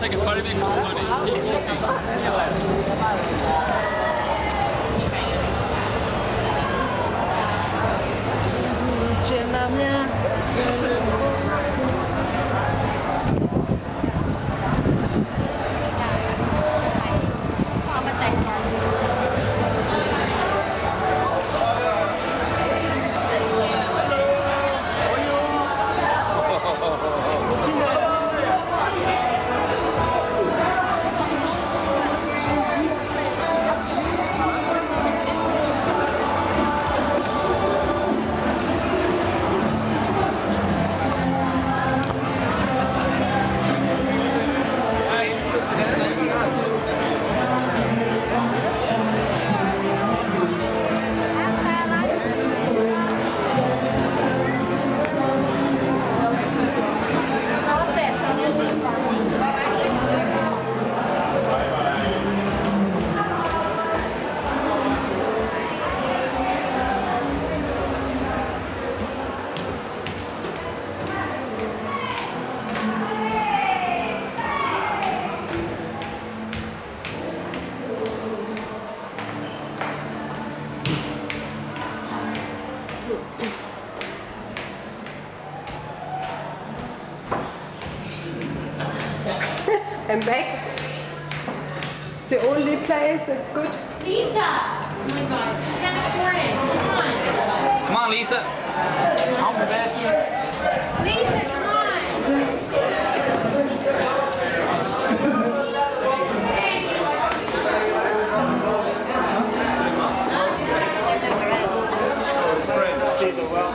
take a photo of you because it's funny. and back. It's the only place that's good. Lisa! Oh my god, she can afford it. Come on. Come on, Lisa. On the back. Lisa, come on. See the.